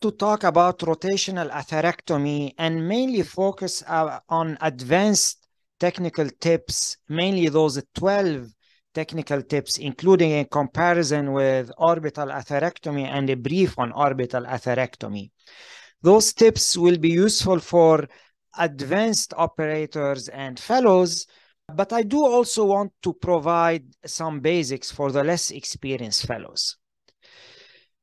to talk about rotational atherectomy and mainly focus uh, on advanced technical tips, mainly those 12 technical tips, including a comparison with orbital atherectomy and a brief on orbital atherectomy. Those tips will be useful for advanced operators and fellows, but I do also want to provide some basics for the less experienced fellows.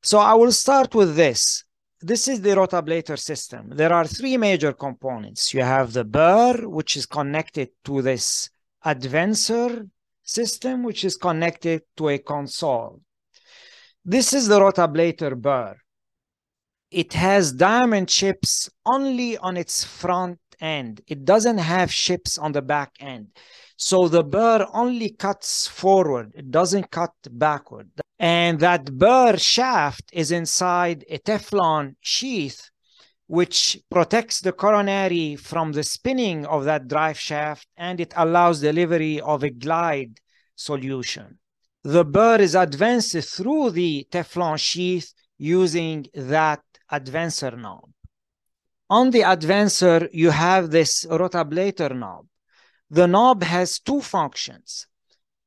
So I will start with this. This is the rotablator system. There are three major components. You have the burr, which is connected to this advancer system, which is connected to a console. This is the rotablator burr. It has diamond chips only on its front end. It doesn't have chips on the back end. So the burr only cuts forward. It doesn't cut backward. And that burr shaft is inside a Teflon sheath, which protects the coronary from the spinning of that drive shaft and it allows delivery of a glide solution. The burr is advanced through the Teflon sheath using that advancer knob. On the advancer, you have this rotablator knob. The knob has two functions.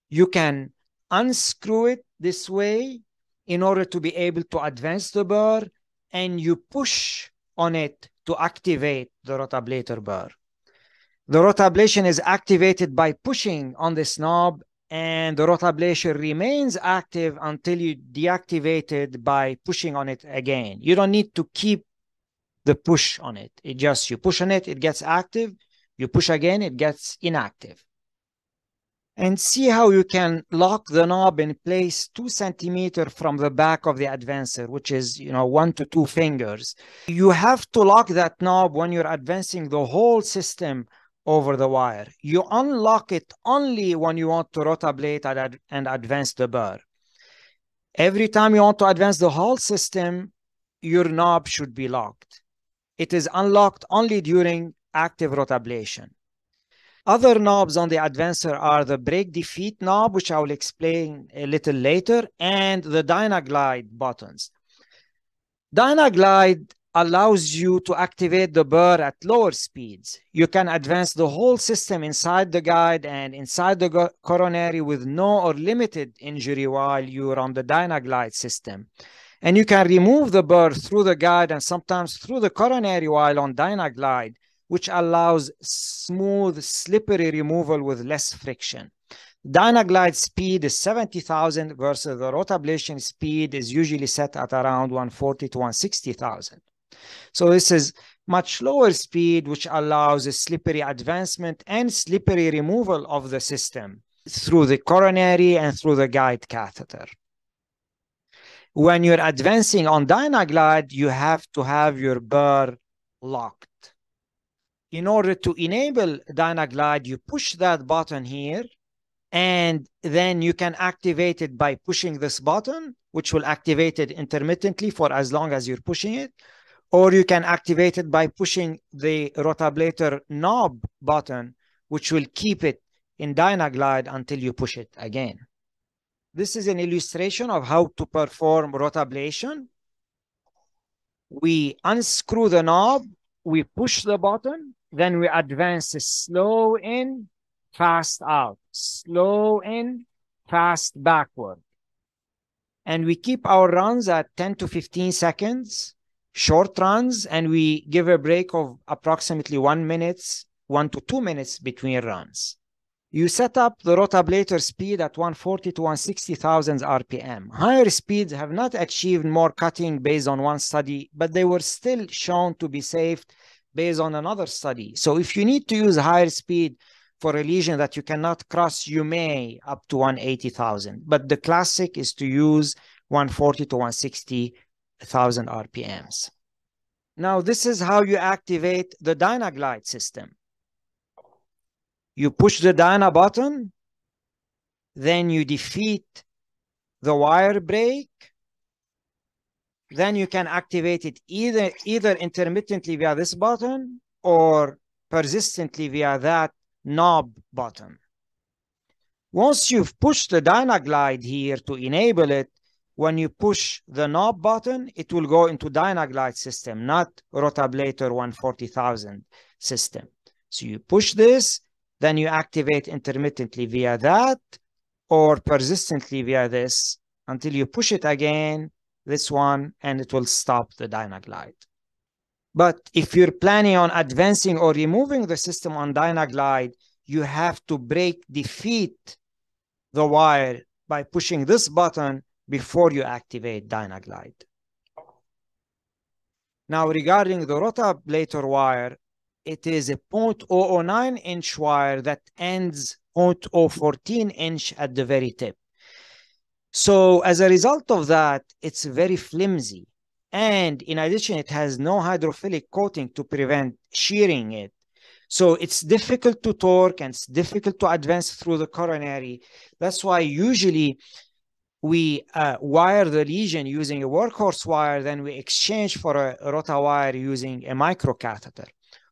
You can unscrew it this way in order to be able to advance the burr, and you push on it to activate the rotablator burr. The rotablation is activated by pushing on this knob and the rotablation remains active until you deactivate it by pushing on it again. You don't need to keep the push on it. It just, you push on it, it gets active. You push again, it gets inactive. And see how you can lock the knob in place two centimeter from the back of the advancer, which is, you know, one to two fingers. You have to lock that knob when you're advancing the whole system over the wire. You unlock it only when you want to rotablate and, and advance the burr. Every time you want to advance the whole system, your knob should be locked. It is unlocked only during active rotablation. Other knobs on the advancer are the brake defeat knob, which I will explain a little later, and the Dynaglide buttons. Dynaglide allows you to activate the burr at lower speeds. You can advance the whole system inside the guide and inside the coronary with no or limited injury while you're on the Dynaglide system. And you can remove the burr through the guide and sometimes through the coronary while on Dynaglide, which allows smooth, slippery removal with less friction. Dynaglide speed is 70,000 versus the rotablation speed is usually set at around 140 to 160,000. So this is much lower speed, which allows a slippery advancement and slippery removal of the system through the coronary and through the guide catheter. When you're advancing on Dynaglide, you have to have your burr locked. In order to enable Dynaglide, you push that button here, and then you can activate it by pushing this button, which will activate it intermittently for as long as you're pushing it, or you can activate it by pushing the rotablator knob button, which will keep it in Dynaglide until you push it again. This is an illustration of how to perform rotablation. We unscrew the knob, we push the button, then we advance slow in, fast out, slow in, fast backward. And we keep our runs at 10 to 15 seconds short runs and we give a break of approximately one minutes, one to two minutes between runs. You set up the rotablator speed at 140 to 160,000 RPM. Higher speeds have not achieved more cutting based on one study, but they were still shown to be safe based on another study. So if you need to use higher speed for a lesion that you cannot cross, you may up to 180,000. But the classic is to use 140 to 160 1000 RPMs. Now, this is how you activate the Dynaglide system. You push the Dyna button, then you defeat the wire brake, then you can activate it either, either intermittently via this button or persistently via that knob button. Once you've pushed the Dynaglide here to enable it, when you push the knob button, it will go into Dynaglide system, not Rotablator 140,000 system. So you push this, then you activate intermittently via that or persistently via this until you push it again, this one, and it will stop the Dynaglide. But if you're planning on advancing or removing the system on Dynaglide, you have to break defeat the wire by pushing this button before you activate Dynaglide. Now, regarding the rotablator wire, it is a 0.009 inch wire that ends 0.014 inch at the very tip. So as a result of that, it's very flimsy. And in addition, it has no hydrophilic coating to prevent shearing it. So it's difficult to torque and it's difficult to advance through the coronary. That's why usually we uh, wire the lesion using a workhorse wire, then we exchange for a rota wire using a microcatheter.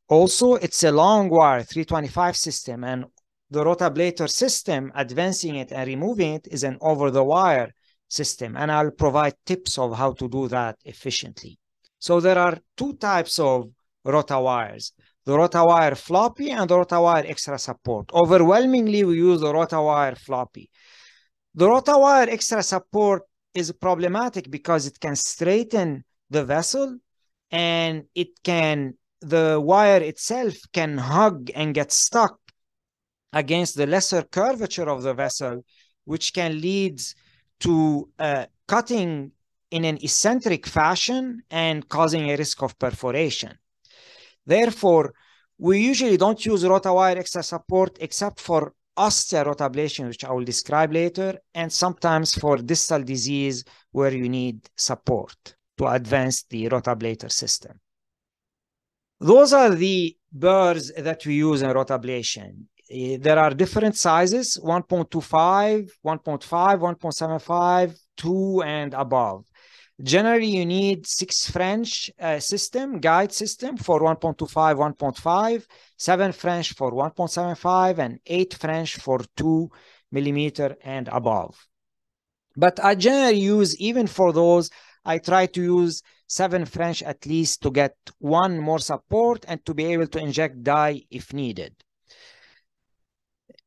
Also, it's a long wire 325 system, and the rotablator system, advancing it and removing it is an over-the-wire system, and I'll provide tips of how to do that efficiently. So there are two types of rota wires, the rota wire floppy and the rota wire extra support. Overwhelmingly, we use the rota wire floppy. The RotaWire extra support is problematic because it can straighten the vessel and it can, the wire itself can hug and get stuck against the lesser curvature of the vessel, which can lead to uh, cutting in an eccentric fashion and causing a risk of perforation. Therefore, we usually don't use RotaWire extra support except for ostial rotablation, which I will describe later, and sometimes for distal disease where you need support to advance the rotablator system. Those are the burrs that we use in rotablation. Eh, there are different sizes, 1.25, 1.5, 1.75, 2, and above. Generally, you need six French uh, system, guide system for 1.25, 1.5, seven French for 1.75, and eight French for two millimeter and above. But I generally use, even for those, I try to use seven French at least to get one more support and to be able to inject dye if needed.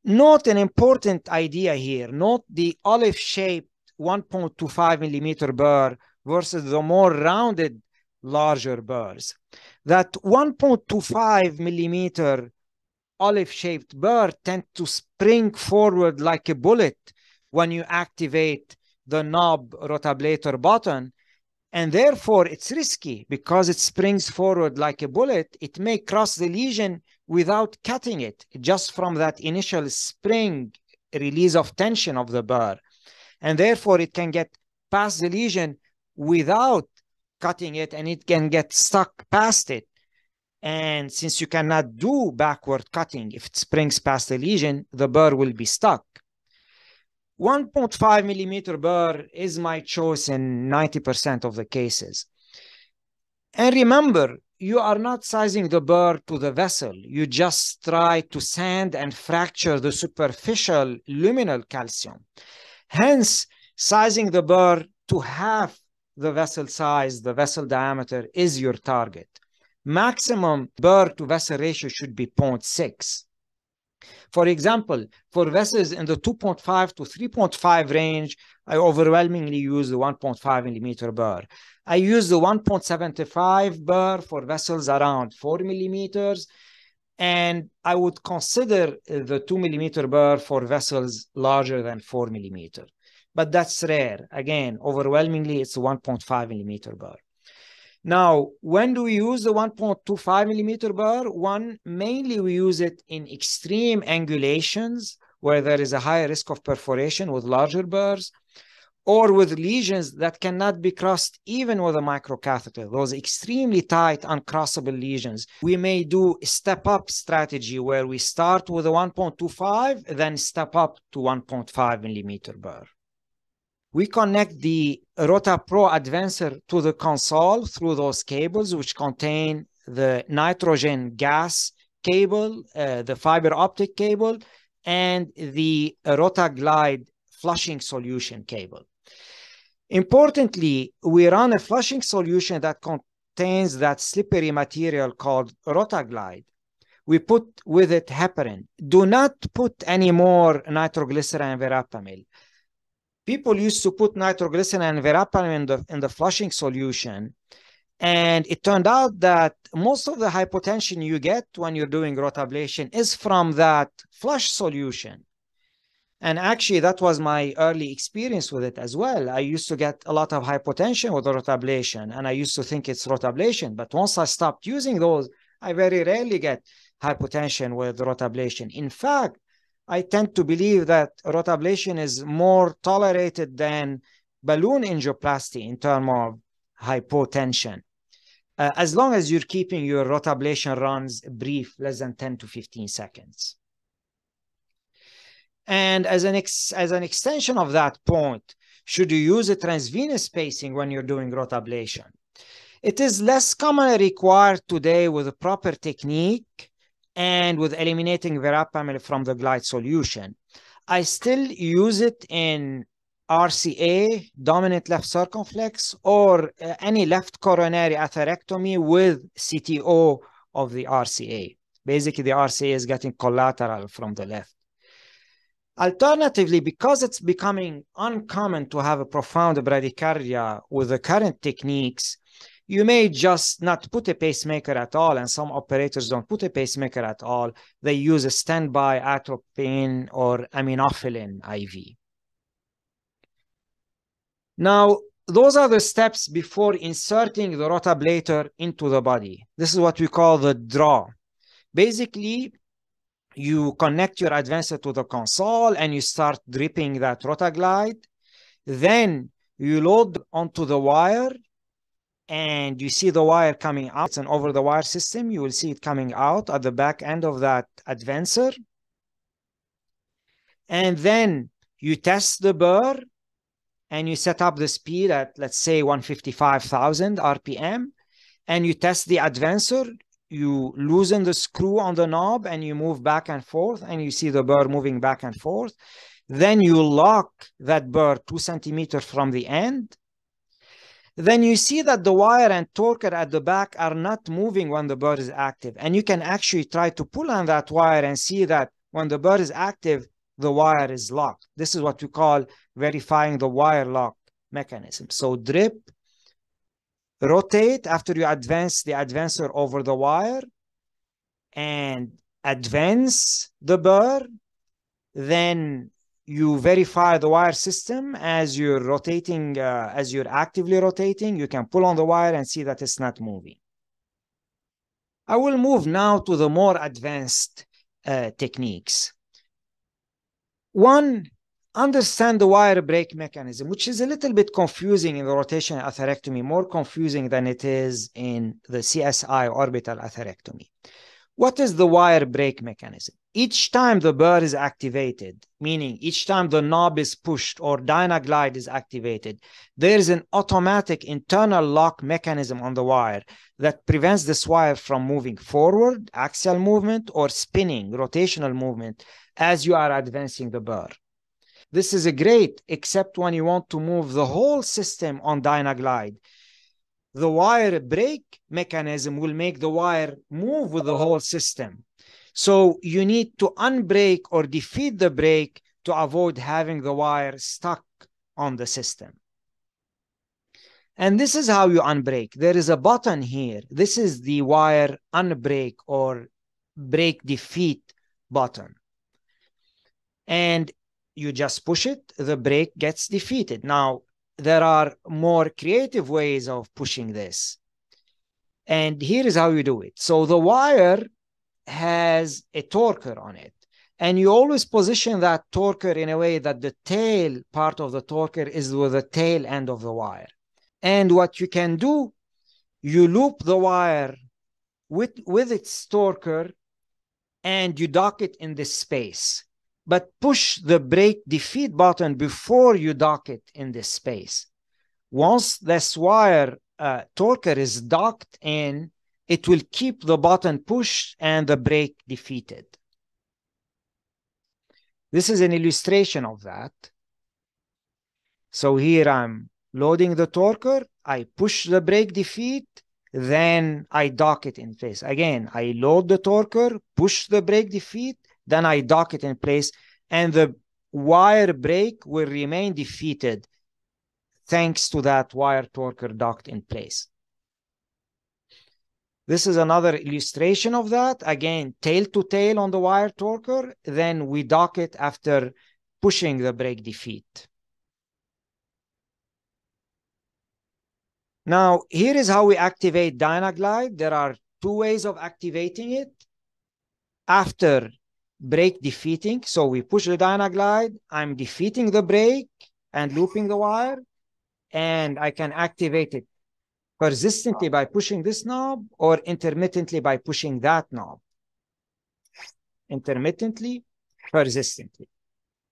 Note an important idea here. Note the olive-shaped 1.25 millimeter burr versus the more rounded larger burrs. That 1.25 millimeter olive-shaped burr tend to spring forward like a bullet when you activate the knob rotablator button. And therefore, it's risky because it springs forward like a bullet. It may cross the lesion without cutting it, just from that initial spring release of tension of the burr. And therefore, it can get past the lesion without cutting it and it can get stuck past it. And since you cannot do backward cutting, if it springs past the lesion, the burr will be stuck. 1.5 millimeter burr is my choice in 90% of the cases. And remember, you are not sizing the burr to the vessel. You just try to sand and fracture the superficial luminal calcium. Hence, sizing the burr to half the vessel size, the vessel diameter is your target. Maximum burr to vessel ratio should be 0.6. For example, for vessels in the 2.5 to 3.5 range, I overwhelmingly use the 1.5 millimeter burr. I use the 1.75 burr for vessels around 4 millimeters, and I would consider the 2 millimeter burr for vessels larger than 4 millimeter but that's rare. Again, overwhelmingly, it's 1.5 millimeter burr. Now, when do we use the 1.25 millimeter burr? One, mainly we use it in extreme angulations where there is a higher risk of perforation with larger burrs, or with lesions that cannot be crossed even with a microcatheter, those extremely tight, uncrossable lesions. We may do a step-up strategy where we start with a 1.25, then step up to 1.5 millimeter burr. We connect the Rota Pro Advancer to the console through those cables, which contain the nitrogen gas cable, uh, the fiber optic cable, and the Rota Glide flushing solution cable. Importantly, we run a flushing solution that contains that slippery material called Rotaglide. We put with it heparin. Do not put any more nitroglycerin and verapamil. People used to put nitroglycerin and verapamil in the, in the flushing solution. And it turned out that most of the hypotension you get when you're doing rotablation is from that flush solution. And actually, that was my early experience with it as well. I used to get a lot of hypotension with rotablation, and I used to think it's rotablation. But once I stopped using those, I very rarely get hypotension with rotablation. In fact, I tend to believe that rotablation is more tolerated than balloon angioplasty in terms of hypotension. Uh, as long as you're keeping your rotablation runs brief, less than 10 to 15 seconds. And as an, as an extension of that point, should you use a transvenous pacing when you're doing rotablation? It is less commonly required today with a proper technique and with eliminating verapamil from the glide solution. I still use it in RCA, dominant left circumflex, or uh, any left coronary atherectomy with CTO of the RCA. Basically, the RCA is getting collateral from the left. Alternatively, because it's becoming uncommon to have a profound bradycardia with the current techniques, you may just not put a pacemaker at all, and some operators don't put a pacemaker at all. They use a standby atropine or aminophylline IV. Now, those are the steps before inserting the rotablator into the body. This is what we call the draw. Basically, you connect your advancer to the console and you start dripping that rotaglide. Then you load onto the wire and you see the wire coming out. It's an over the wire system. You will see it coming out at the back end of that advancer. And then you test the burr and you set up the speed at, let's say, 155,000 RPM. And you test the advancer you loosen the screw on the knob and you move back and forth and you see the burr moving back and forth. Then you lock that burr two centimeters from the end. Then you see that the wire and torquer at the back are not moving when the burr is active. And you can actually try to pull on that wire and see that when the burr is active, the wire is locked. This is what we call verifying the wire lock mechanism. So drip, rotate after you advance the advancer over the wire and advance the burr then you verify the wire system as you're rotating uh, as you're actively rotating you can pull on the wire and see that it's not moving i will move now to the more advanced uh, techniques one understand the wire brake mechanism, which is a little bit confusing in the rotational atherectomy, more confusing than it is in the CSI orbital atherectomy. What is the wire brake mechanism? Each time the burr is activated, meaning each time the knob is pushed or Dynaglide is activated, there is an automatic internal lock mechanism on the wire that prevents this wire from moving forward, axial movement, or spinning, rotational movement, as you are advancing the burr. This is a great, except when you want to move the whole system on Dynaglide. The wire brake mechanism will make the wire move with the whole system. So you need to unbrake or defeat the brake to avoid having the wire stuck on the system. And this is how you unbrake. There is a button here. This is the wire unbrake or brake defeat button. And you just push it, the brake gets defeated. Now, there are more creative ways of pushing this. And here is how you do it. So the wire has a torquer on it. And you always position that torquer in a way that the tail part of the torquer is with the tail end of the wire. And what you can do, you loop the wire with, with its torquer and you dock it in this space but push the brake defeat button before you dock it in this space. Once this wire uh, torquer is docked in, it will keep the button pushed and the brake defeated. This is an illustration of that. So here I'm loading the torquer, I push the brake defeat, then I dock it in place. Again, I load the torquer, push the brake defeat, then I dock it in place, and the wire brake will remain defeated thanks to that wire torquer docked in place. This is another illustration of that. Again, tail to tail on the wire torquer, then we dock it after pushing the brake defeat. Now, here is how we activate Dynaglide. There are two ways of activating it. After brake defeating, so we push the Dynaglide, I'm defeating the brake and looping the wire, and I can activate it persistently by pushing this knob or intermittently by pushing that knob. Intermittently, persistently.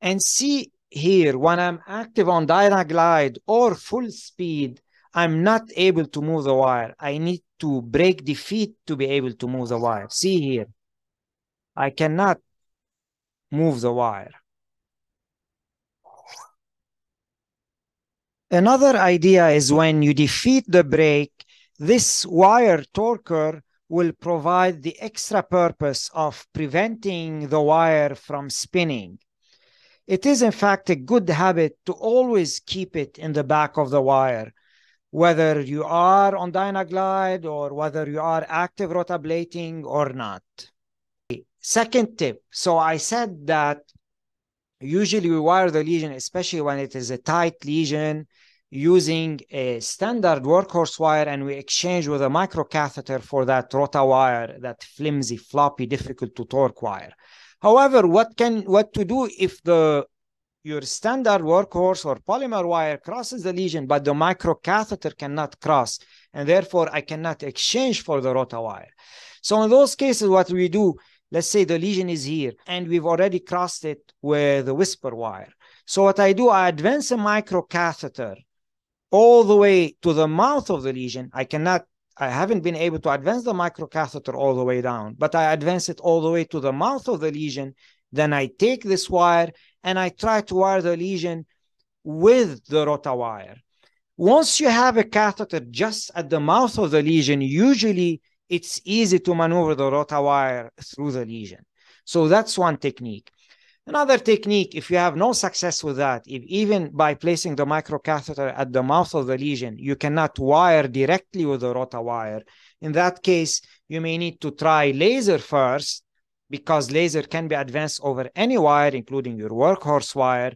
And see here, when I'm active on Dynaglide or full speed, I'm not able to move the wire. I need to brake defeat to be able to move the wire. See here, I cannot move the wire. Another idea is when you defeat the brake, this wire torquer will provide the extra purpose of preventing the wire from spinning. It is, in fact, a good habit to always keep it in the back of the wire, whether you are on Dynaglide or whether you are active rotablating or not. Second tip. So I said that usually we wire the lesion, especially when it is a tight lesion, using a standard workhorse wire and we exchange with a microcatheter for that rota wire, that flimsy, floppy, difficult to torque wire. However, what can what to do if the your standard workhorse or polymer wire crosses the lesion, but the microcatheter cannot cross, and therefore I cannot exchange for the rota wire. So in those cases, what we do, let's say the lesion is here, and we've already crossed it with the whisper wire. So what I do, I advance a microcatheter all the way to the mouth of the lesion. I cannot, I haven't been able to advance the microcatheter all the way down, but I advance it all the way to the mouth of the lesion. Then I take this wire and I try to wire the lesion with the rota wire. Once you have a catheter just at the mouth of the lesion, usually it's easy to maneuver the rota wire through the lesion. So that's one technique. Another technique, if you have no success with that, if even by placing the microcatheter at the mouth of the lesion, you cannot wire directly with the rota wire, in that case, you may need to try laser first, because laser can be advanced over any wire, including your workhorse wire.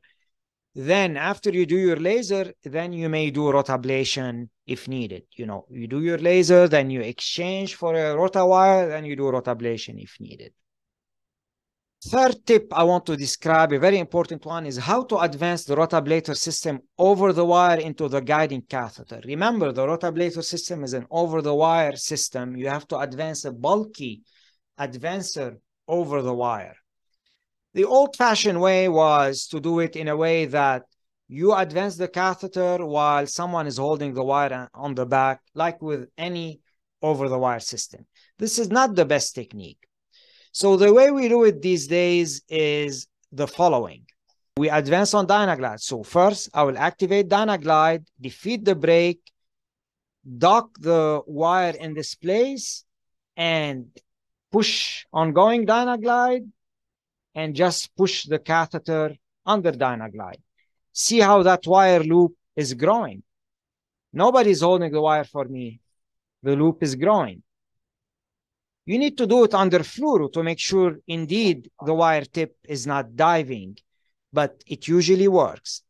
Then after you do your laser, then you may do rotablation if needed. You know, you do your laser, then you exchange for a rotawire, then you do rotablation if needed. Third tip I want to describe, a very important one, is how to advance the rotablator system over the wire into the guiding catheter. Remember, the rotablator system is an over-the-wire system. You have to advance a bulky advancer over the wire. The old-fashioned way was to do it in a way that you advance the catheter while someone is holding the wire on the back, like with any over-the-wire system. This is not the best technique. So the way we do it these days is the following. We advance on Dynaglide. So first, I will activate Dynaglide, defeat the brake, dock the wire in this place, and push ongoing Dynaglide, and just push the catheter under Dynaglide. See how that wire loop is growing. Nobody's holding the wire for me. The loop is growing. You need to do it under fluoro to make sure indeed the wire tip is not diving, but it usually works.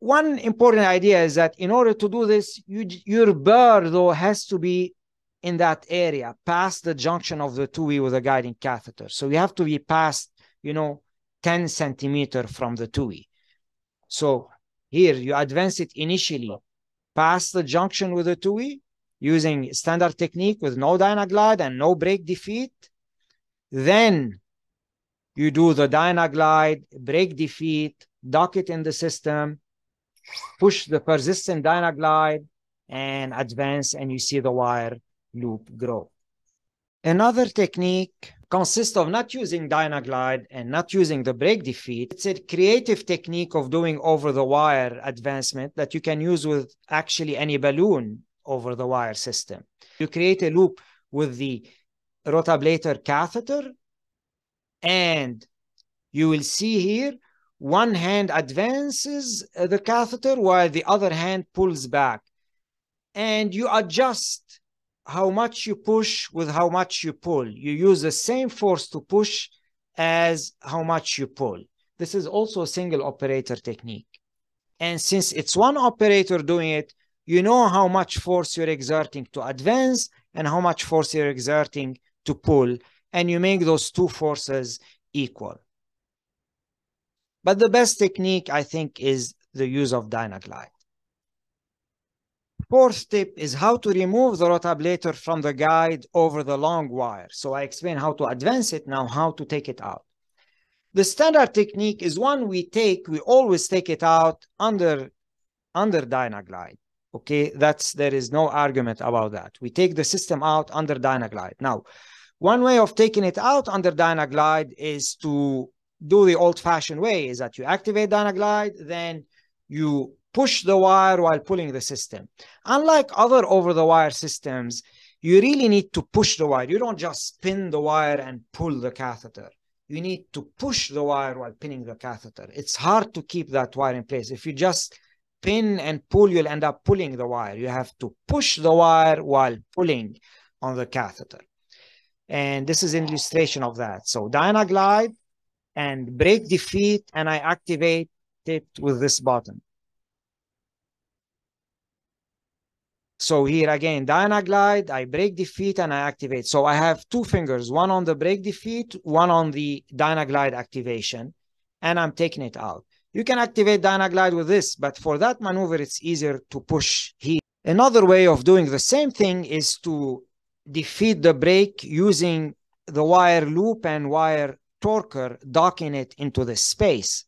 One important idea is that in order to do this, you, your burr though has to be in that area, past the junction of the Tuohy with the guiding catheter. So you have to be past, you know, 10 centimeter from the Tuohy. So here you advance it initially past the junction with the Tuohy using standard technique with no Dynaglide and no brake defeat. Then you do the Dynaglide, brake defeat, dock it in the system, push the persistent Dynaglide, and advance, and you see the wire loop grow. Another technique consists of not using Dynaglide and not using the brake defeat. It's a creative technique of doing over the wire advancement that you can use with actually any balloon over the wire system. You create a loop with the rotablator catheter and you will see here one hand advances the catheter while the other hand pulls back and you adjust how much you push with how much you pull. You use the same force to push as how much you pull. This is also a single operator technique. And since it's one operator doing it, you know how much force you're exerting to advance and how much force you're exerting to pull, and you make those two forces equal. But the best technique, I think, is the use of Dynaglide. Fourth tip is how to remove the rotablator from the guide over the long wire. So I explain how to advance it, now how to take it out. The standard technique is one we take, we always take it out under, under Dynaglide. Okay, that's there is no argument about that. We take the system out under Dynaglide. Now, one way of taking it out under Dynaglide is to do the old-fashioned way, is that you activate Dynaglide, then you push the wire while pulling the system. Unlike other over-the-wire systems, you really need to push the wire. You don't just spin the wire and pull the catheter. You need to push the wire while pinning the catheter. It's hard to keep that wire in place. If you just pin and pull, you'll end up pulling the wire. You have to push the wire while pulling on the catheter. And this is an illustration of that. So Dynaglide and brake defeat, and I activate it with this button. So here again, Dynaglide, I brake defeat and I activate. So I have two fingers, one on the brake defeat, one on the Dynaglide activation, and I'm taking it out. You can activate Dynaglide with this, but for that maneuver, it's easier to push here. Another way of doing the same thing is to defeat the brake using the wire loop and wire torquer, docking it into the space.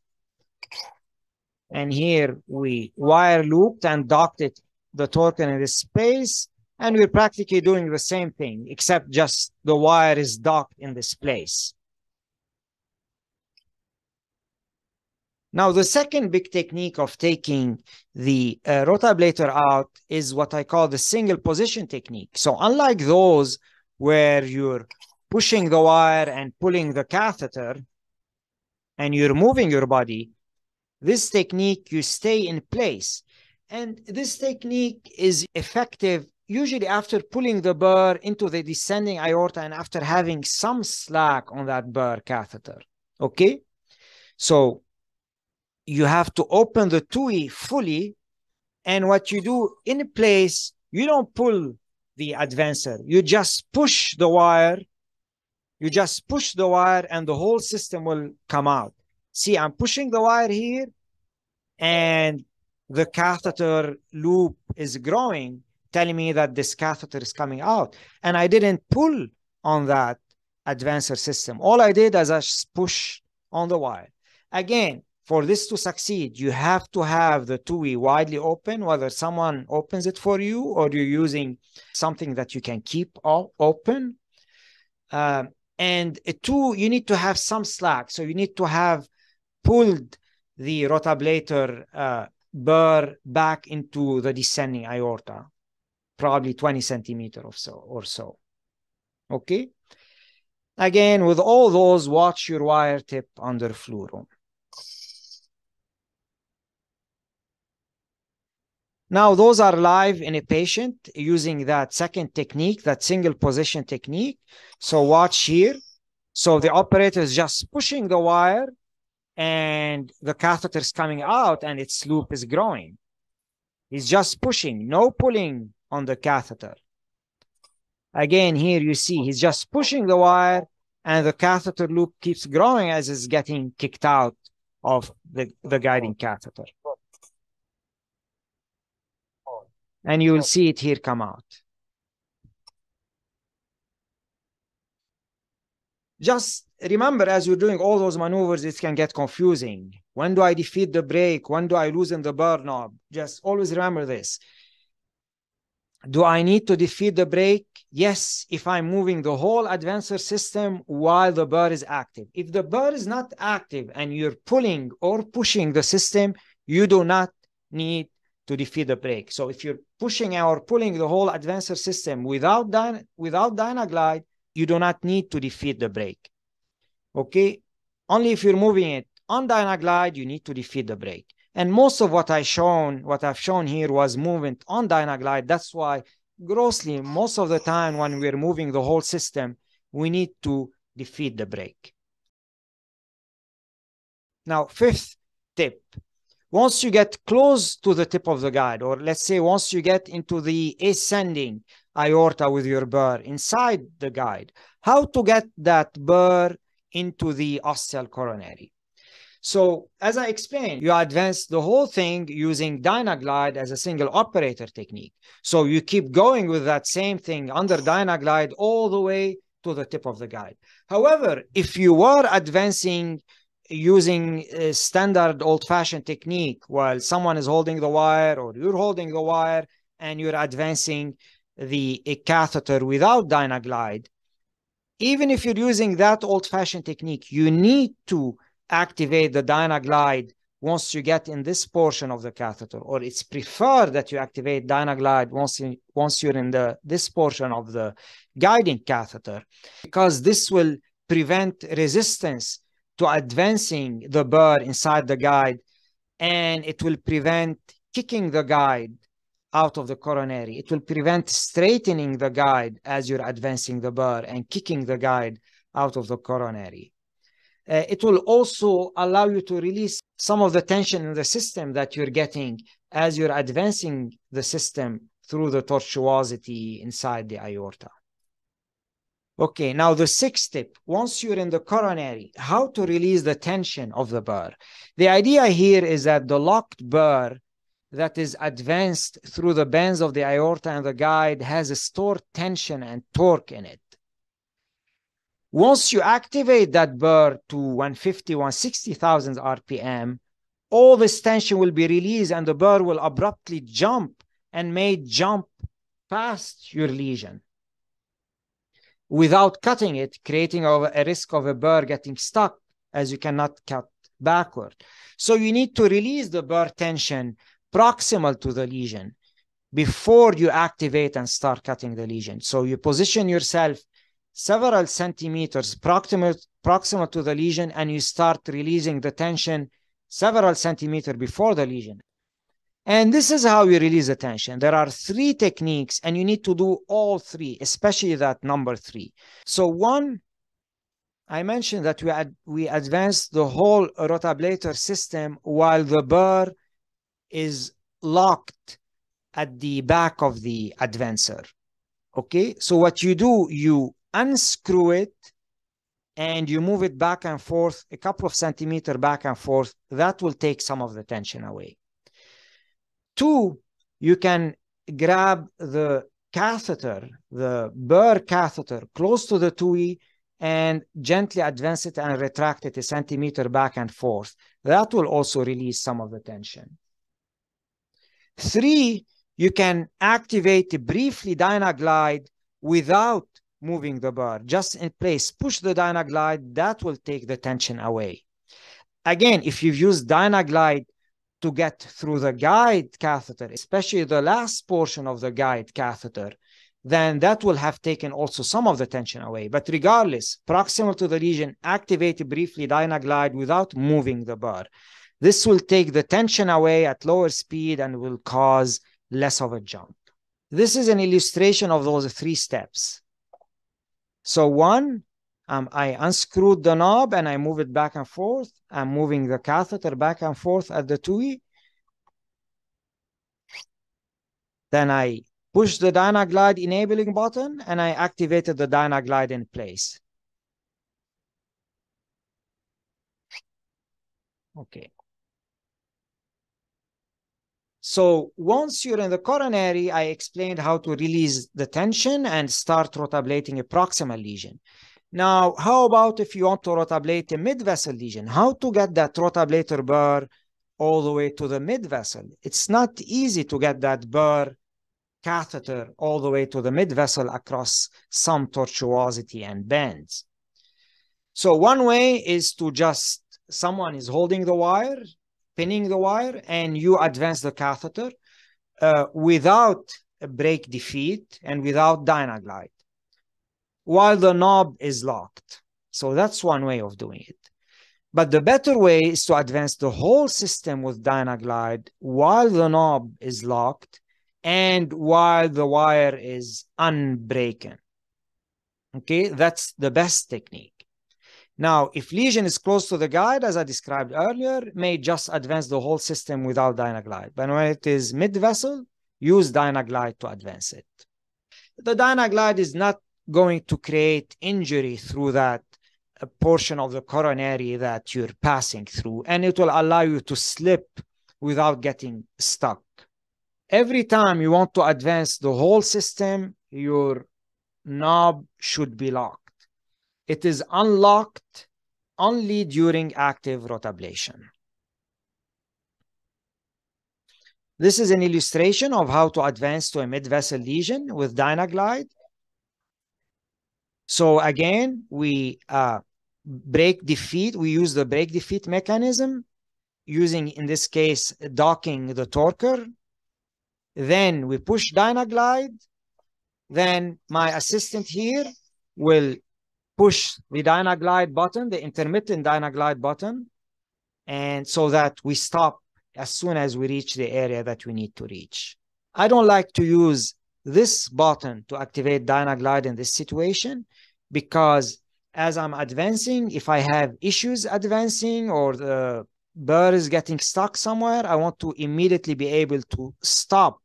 And here we wire looped and docked it the token in this space, and we're practically doing the same thing, except just the wire is docked in this place. Now, the second big technique of taking the uh, rotablator out is what I call the single position technique. So unlike those where you're pushing the wire and pulling the catheter and you're moving your body, this technique, you stay in place. And this technique is effective usually after pulling the burr into the descending aorta and after having some slack on that burr catheter. Okay? So you have to open the Tuohy fully. And what you do in place, you don't pull the advancer. You just push the wire. You just push the wire and the whole system will come out. See, I'm pushing the wire here and the catheter loop is growing, telling me that this catheter is coming out. And I didn't pull on that advancer system. All I did is I push on the wire. Again, for this to succeed, you have to have the Tuohy widely open, whether someone opens it for you or you're using something that you can keep open. Um, and two, you need to have some slack. So you need to have pulled the rotablator uh, burr back into the descending aorta, probably 20 centimeter or so, or so. Okay. Again, with all those, watch your wire tip under fluoro. Now, those are live in a patient using that second technique, that single position technique. So watch here. So the operator is just pushing the wire and the catheter is coming out and its loop is growing. He's just pushing, no pulling on the catheter. Again, here you see he's just pushing the wire and the catheter loop keeps growing as it's getting kicked out of the, the guiding catheter. And you will see it here come out. Just remember, as you're doing all those maneuvers, it can get confusing. When do I defeat the brake? When do I loosen the burr knob? Just always remember this. Do I need to defeat the brake yes, if I'm moving the whole advancer system while the burr is active. If the burr is not active and you're pulling or pushing the system, you do not need to defeat the brake. So if you're pushing or pulling the whole advancer system without, without Dynaglide, you do not need to defeat the brake. Okay? Only if you're moving it on Dynaglide, you need to defeat the brake. And most of what I shown, what I've shown here was movement on Dynaglide. That's why grossly, most of the time when we're moving the whole system, we need to defeat the brake. Now, fifth tip. Once you get close to the tip of the guide, or let's say once you get into the ascending aorta with your burr inside the guide, how to get that burr into the ostial coronary. So as I explained, you advance the whole thing using Dynaglide as a single operator technique. So you keep going with that same thing under Dynaglide all the way to the tip of the guide. However, if you were advancing using a standard old-fashioned technique while someone is holding the wire or you're holding the wire and you're advancing the catheter without Dynaglide, even if you're using that old-fashioned technique, you need to activate the Dynaglide once you get in this portion of the catheter, or it's preferred that you activate Dynaglide once, you, once you're in the this portion of the guiding catheter, because this will prevent resistance to advancing the burr inside the guide, and it will prevent kicking the guide out of the coronary. It will prevent straightening the guide as you're advancing the burr and kicking the guide out of the coronary. Uh, it will also allow you to release some of the tension in the system that you're getting as you're advancing the system through the tortuosity inside the aorta. Okay, now the sixth tip, once you're in the coronary, how to release the tension of the burr. The idea here is that the locked burr that is advanced through the bands of the aorta and the guide has a stored tension and torque in it. Once you activate that burr to 150, 160,000 RPM, all this tension will be released and the burr will abruptly jump and may jump past your lesion without cutting it, creating a risk of a burr getting stuck as you cannot cut backward. So you need to release the burr tension proximal to the lesion before you activate and start cutting the lesion. So you position yourself several centimeters proximal, proximal to the lesion and you start releasing the tension several centimeters before the lesion. And this is how you release the tension. There are three techniques and you need to do all three, especially that number three. So one, I mentioned that we, ad we advanced the whole rotablator system while the burr is locked at the back of the advancer. Okay, so what you do, you unscrew it and you move it back and forth a couple of centimeter back and forth. That will take some of the tension away. Two you can grab the catheter the burr catheter close to the Tuohy and gently advance it and retract it a centimeter back and forth. That will also release some of the tension three you can activate briefly dynaglide without moving the burr, just in place push the dynaglide. That will take the tension away. Again if you've used dynaglide to get through the guide catheter especially the last portion of the guide catheter then that will have taken also some of the tension away. But regardless proximal to the lesion activate briefly dynaglide without moving the burr this will take the tension away at lower speed and will cause less of a jump this is an illustration of those three steps so one, um, I unscrewed the knob and I move it back and forth. I'm moving the catheter back and forth at the Tuohy. Then I push the Dynaglide enabling button and I activated the Dynaglide in place. Okay. So once you're in the coronary, I explained how to release the tension and start rotablating a proximal lesion. Now, how about if you want to rotablate a mid-vessel lesion? How to get that rotablator burr all the way to the mid-vessel? It's not easy to get that burr catheter all the way to the mid vessel across some tortuosity and bends. So one way is to just someone is holding the wire, the wire, and you advance the catheter uh, without a brake defeat and without Dynaglide while the knob is locked. So that's one way of doing it. But the better way is to advance the whole system with Dynaglide while the knob is locked and while the wire is unbroken. Okay, that's the best technique. Now, if lesion is close to the guide, as I described earlier, may just advance the whole system without Dynaglide. But when it is mid-vessel, use Dynaglide to advance it. The Dynaglide is not going to create injury through that uh, portion of the coronary that you're passing through, and it will allow you to slip without getting stuck. Every time you want to advance the whole system, your knob should be locked. It is unlocked only during active rotablation. This is an illustration of how to advance to a mid-vessel lesion with Dynaglide. So again, we uh, brake defeat. We use the brake defeat mechanism using, in this case, docking the torquer. Then we push Dynaglide. Then my assistant here will push the Dynaglide button, the intermittent Dynaglide button, and so that we stop as soon as we reach the area that we need to reach. I don't like to use this button to activate Dynaglide in this situation because as I'm advancing, if I have issues advancing or the burr is getting stuck somewhere, I want to immediately be able to stop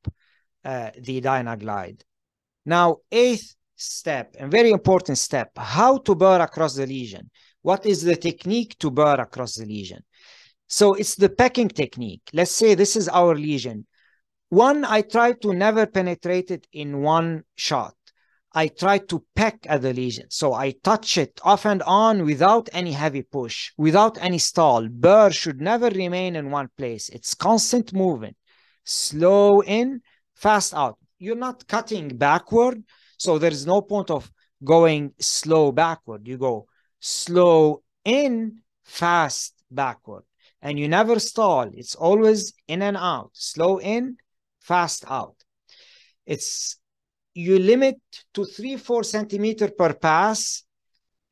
uh, the Dynaglide. Now, eighth step, and very important step, how to burr across the lesion. What is the technique to burr across the lesion? So it's the pecking technique. Let's say this is our lesion. One, I try to never penetrate it in one shot. I try to peck at the lesion. So I touch it off and on without any heavy push, without any stall. Burr should never remain in one place. It's constant movement. Slow in, fast out. You're not cutting backward. So there's no point of going slow backward. You go slow in, fast backward. And you never stall. It's always in and out. Slow in, fast out. It's you limit to three, four centimeter per pass,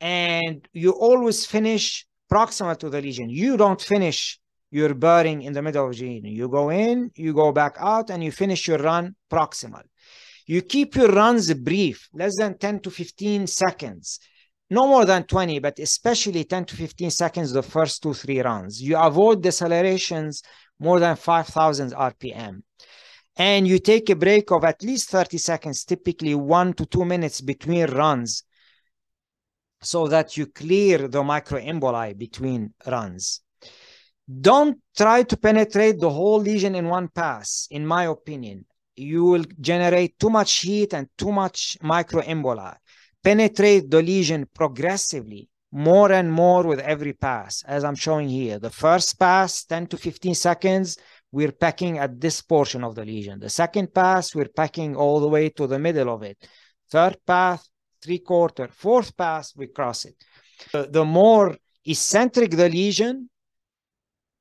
and you always finish proximal to the lesion. You don't finish your burring in the middle of the lesion. You go in, you go back out, and you finish your run proximal. You keep your runs brief, less than 10 to 15 seconds. No more than 20, but especially 10 to 15 seconds the first two, three runs. You avoid decelerations more than 5,000 RPM and you take a break of at least 30 seconds, typically one to two minutes between runs, so that you clear the microemboli between runs. Don't try to penetrate the whole lesion in one pass, in my opinion. You will generate too much heat and too much microemboli. Penetrate the lesion progressively, more and more with every pass, as I'm showing here. The first pass, 10 to 15 seconds, we're pecking at this portion of the lesion. The second pass, we're pecking all the way to the middle of it. Third pass, three quarter. Fourth pass, we cross it. The, the more eccentric the lesion,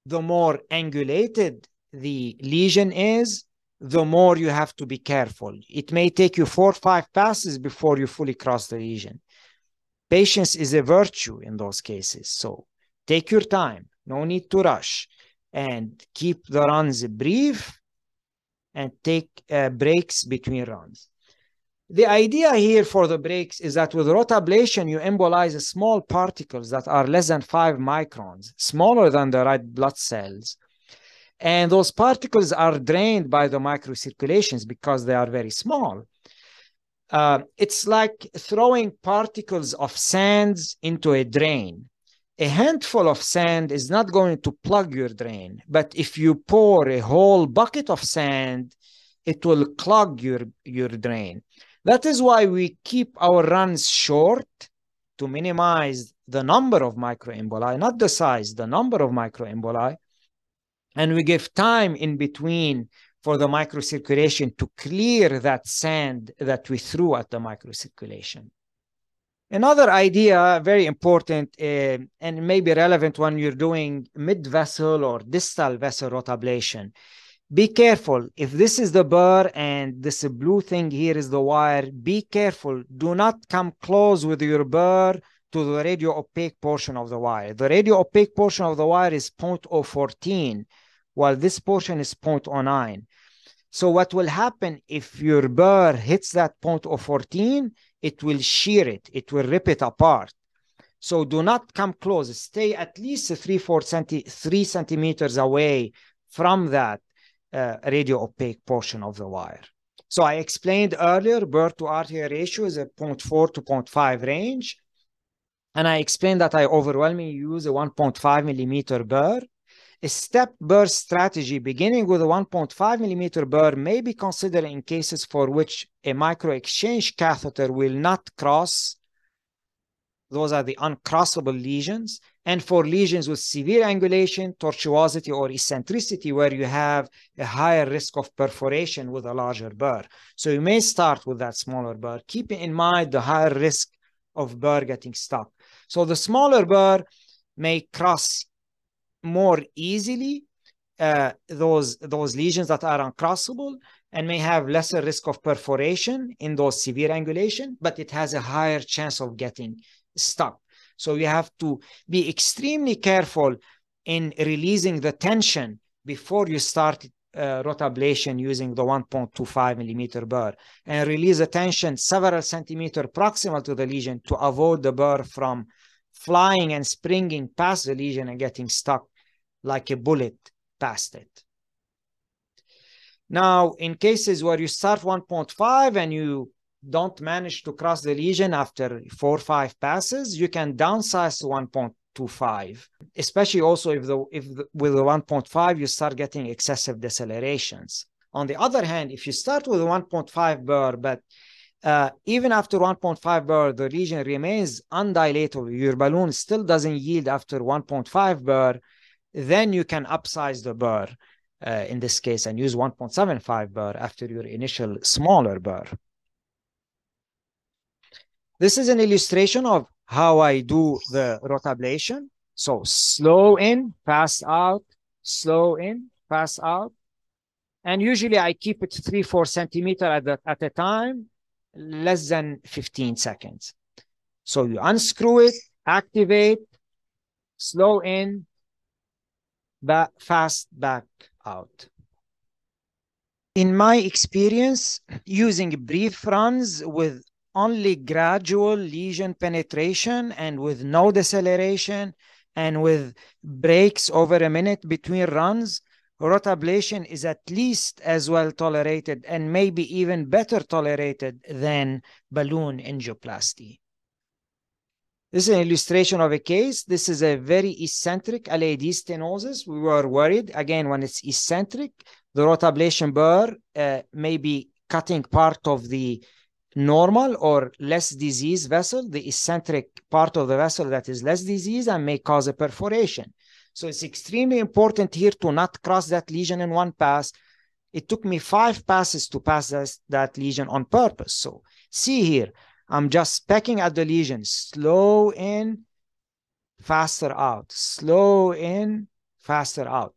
the more angulated the lesion is, the more you have to be careful. It may take you four or five passes before you fully cross the lesion. Patience is a virtue in those cases. So take your time. No need to rush and keep the runs brief and take uh, breaks between runs. The idea here for the breaks is that with rotablation, you embolize small particles that are less than five microns, smaller than the red blood cells. And those particles are drained by the microcirculations because they are very small. Uh, it's like throwing particles of sands into a drain a handful of sand is not going to plug your drain. But if you pour a whole bucket of sand, it will clog your, your drain. That is why we keep our runs short to minimize the number of microemboli, not the size, the number of microemboli. And we give time in between for the microcirculation to clear that sand that we threw at the microcirculation. Another idea, very important uh, and maybe relevant when you're doing mid-vessel or distal vessel rotablation. Be careful. If this is the burr and this blue thing here is the wire, be careful. Do not come close with your burr to the radio opaque portion of the wire. The radio opaque portion of the wire is 0.014, while this portion is 0.09. So what will happen if your burr hits that 0.014, it will shear it, it will rip it apart. So do not come close. Stay at least three, four centi three centimeters away from that uh, radio opaque portion of the wire. So I explained earlier, burr to artery ratio is a 0.4 to 0.5 range. And I explained that I overwhelmingly use a 1.5 millimeter burr. A step burr strategy beginning with a 1.5 millimeter burr may be considered in cases for which a micro exchange catheter will not cross. Those are the uncrossable lesions. And for lesions with severe angulation, tortuosity, or eccentricity, where you have a higher risk of perforation with a larger burr. So you may start with that smaller burr, keeping in mind the higher risk of burr getting stuck. So the smaller burr may cross more easily uh, those those lesions that are uncrossable and may have lesser risk of perforation in those severe angulation, but it has a higher chance of getting stuck. So you have to be extremely careful in releasing the tension before you start uh, rotablation using the 1.25 millimeter burr and release the tension several centimeter proximal to the lesion to avoid the burr from flying and springing past the lesion and getting stuck like a bullet past it. Now, in cases where you start 1.5 and you don't manage to cross the lesion after four or five passes, you can downsize to 1.25, especially also if the if the, with the 1.5 you start getting excessive decelerations. On the other hand, if you start with 1.5 burr, but uh, even after 1.5 burr, the lesion remains undilatable, your balloon still doesn't yield after 1.5 burr, then you can upsize the burr uh, in this case and use 1.75 burr after your initial smaller burr. This is an illustration of how I do the rotablation. So slow in, fast out, slow in, fast out. And usually I keep it three, four centimeter at, the, at a time, less than 15 seconds. So you unscrew it, activate, slow in, back, fast back out. In my experience, using brief runs with only gradual lesion penetration and with no deceleration and with breaks over a minute between runs, rotablation is at least as well tolerated and maybe even better tolerated than balloon angioplasty. This is an illustration of a case. This is a very eccentric LAD stenosis. We were worried, again, when it's eccentric, the rotablation burr uh, may be cutting part of the normal or less diseased vessel, the eccentric part of the vessel that is less diseased and may cause a perforation. So it's extremely important here to not cross that lesion in one pass. It took me five passes to pass that lesion on purpose. So see here, I'm just pecking at the lesion. Slow in, faster out. Slow in, faster out.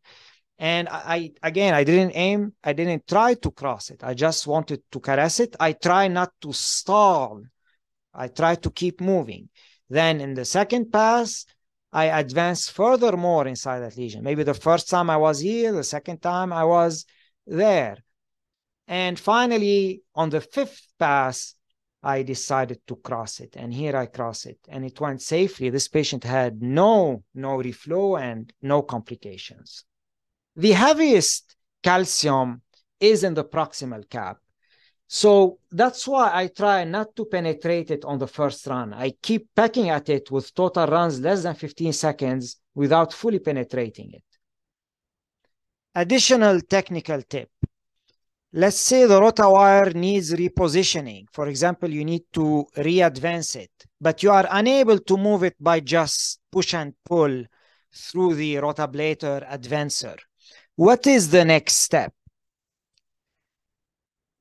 And I, again, I didn't aim, I didn't try to cross it. I just wanted to caress it. I try not to stall. I try to keep moving. Then in the second pass, I advance furthermore inside that lesion. Maybe the first time I was here, the second time I was there. And finally, on the fifth pass, I decided to cross it. And here I cross it. And it went safely. This patient had no, no reflow and no complications. The heaviest calcium is in the proximal cap. So that's why I try not to penetrate it on the first run. I keep pecking at it with total runs less than 15 seconds without fully penetrating it. Additional technical tip let's say the rota wire needs repositioning. For example, you need to re-advance it, but you are unable to move it by just push and pull through the rotablator advancer. What is the next step?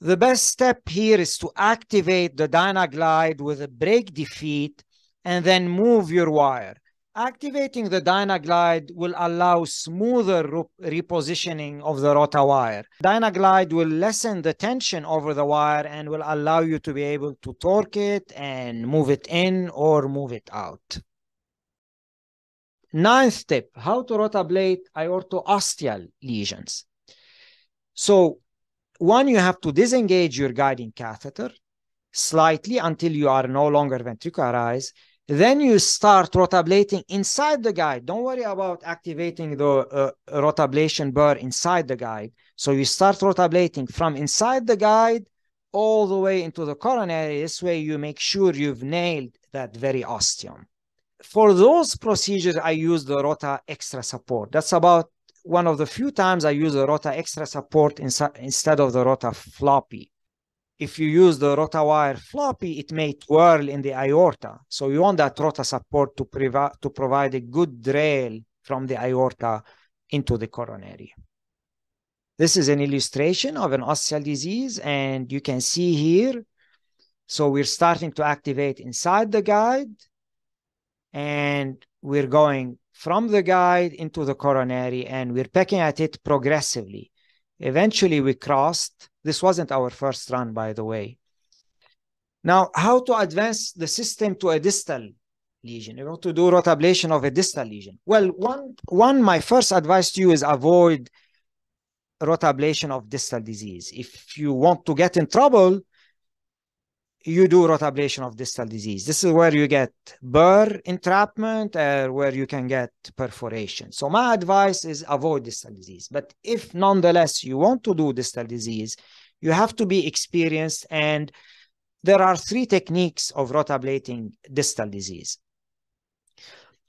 The best step here is to activate the Dynaglide with a brake defeat and then move your wire. Activating the Dynaglide will allow smoother repositioning of the rota wire. Dynaglide will lessen the tension over the wire and will allow you to be able to torque it and move it in or move it out. Ninth tip, how to rotablate aorto-ostial lesions. So one, you have to disengage your guiding catheter slightly until you are no longer ventricularized. Then you start rotablating inside the guide. Don't worry about activating the uh, rotablation burr inside the guide. So you start rotablating from inside the guide all the way into the coronary. This way you make sure you've nailed that very ostium. For those procedures, I use the rota extra support. That's about one of the few times I use the rota extra support instead of the rota floppy if you use the rotawire floppy, it may twirl in the aorta. So you want that rota support to, to provide a good drail from the aorta into the coronary. This is an illustration of an ostial disease, and you can see here. So we're starting to activate inside the guide, and we're going from the guide into the coronary, and we're pecking at it progressively. Eventually, we crossed this wasn't our first run, by the way. Now, how to advance the system to a distal lesion? You want to do rotablation of a distal lesion. Well, one, one, my first advice to you is avoid rotablation of distal disease. If you want to get in trouble, you do rotablation of distal disease. This is where you get burr entrapment or where you can get perforation. So my advice is avoid distal disease. But if nonetheless you want to do distal disease, you have to be experienced and there are three techniques of rotablating distal disease.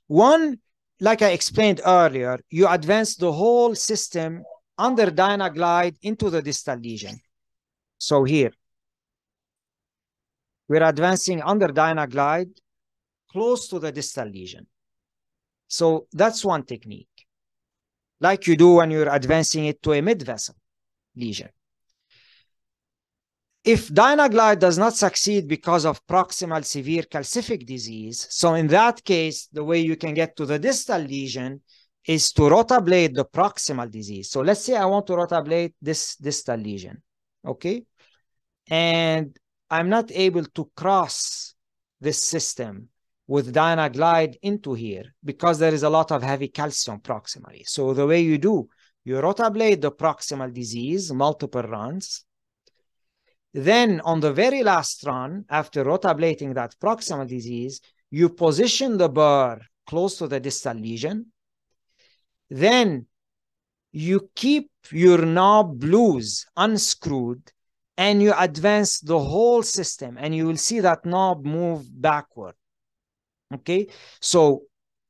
One, like I explained earlier, you advance the whole system under Dynaglide into the distal lesion. So here, we're advancing under Dynaglide close to the distal lesion. So that's one technique, like you do when you're advancing it to a mid-vessel lesion. If Dynaglide does not succeed because of proximal severe calcific disease, so in that case, the way you can get to the distal lesion is to rotablate the proximal disease. So let's say I want to rotablate this distal lesion, okay? And I'm not able to cross this system with Dynaglide into here because there is a lot of heavy calcium proximally. So the way you do, you rotablate the proximal disease, multiple runs. Then on the very last run, after rotablating that proximal disease, you position the burr close to the distal lesion. Then you keep your knob loose, unscrewed, and you advance the whole system and you will see that knob move backward. Okay? So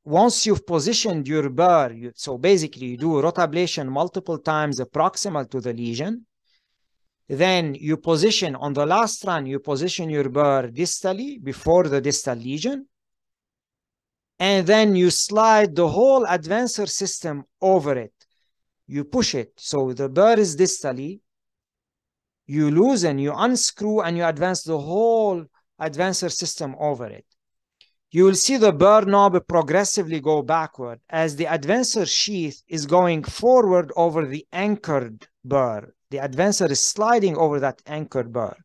once you've positioned your burr you, so basically you do rotablation multiple times proximal to the lesion. Then you position on the last run you position your burr distally before the distal lesion. And then you slide the whole advancer system over it. You push it. So the burr is distally you loosen, you unscrew, and you advance the whole advancer system over it. You will see the burr knob progressively go backward as the advancer sheath is going forward over the anchored burr. The advancer is sliding over that anchored burr.